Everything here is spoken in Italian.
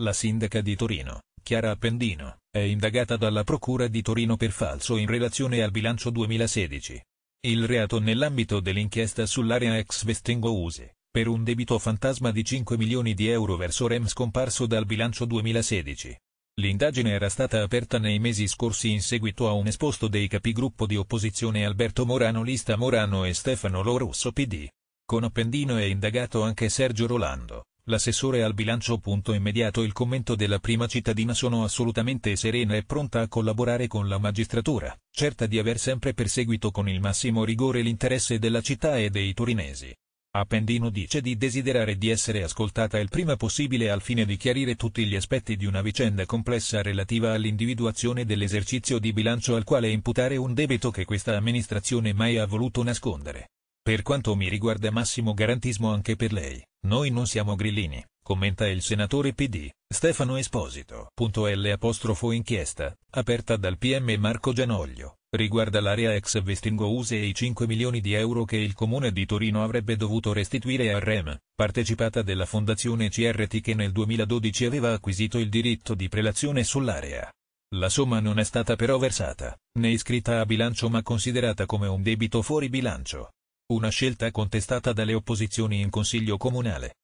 La sindaca di Torino, Chiara Appendino, è indagata dalla Procura di Torino per falso in relazione al bilancio 2016. Il reato nell'ambito dell'inchiesta sull'area ex Vestingo Use, per un debito fantasma di 5 milioni di euro verso Rem scomparso dal bilancio 2016. L'indagine era stata aperta nei mesi scorsi in seguito a un esposto dei capigruppo di opposizione Alberto Morano Lista Morano e Stefano Lorusso PD. Con Appendino è indagato anche Sergio Rolando, L'assessore al bilancio. Immediato il commento della prima cittadina sono assolutamente serena e pronta a collaborare con la magistratura, certa di aver sempre perseguito con il massimo rigore l'interesse della città e dei torinesi. Appendino dice di desiderare di essere ascoltata il prima possibile al fine di chiarire tutti gli aspetti di una vicenda complessa relativa all'individuazione dell'esercizio di bilancio al quale imputare un debito che questa amministrazione mai ha voluto nascondere. Per quanto mi riguarda massimo garantismo anche per lei, noi non siamo grillini, commenta il senatore PD, Stefano Esposito. L inchiesta, aperta dal PM Marco Gianoglio, riguarda l'area ex Vestingo Use e i 5 milioni di euro che il comune di Torino avrebbe dovuto restituire a REM, partecipata della fondazione CRT che nel 2012 aveva acquisito il diritto di prelazione sull'area. La somma non è stata però versata, né iscritta a bilancio ma considerata come un debito fuori bilancio. Una scelta contestata dalle opposizioni in Consiglio Comunale.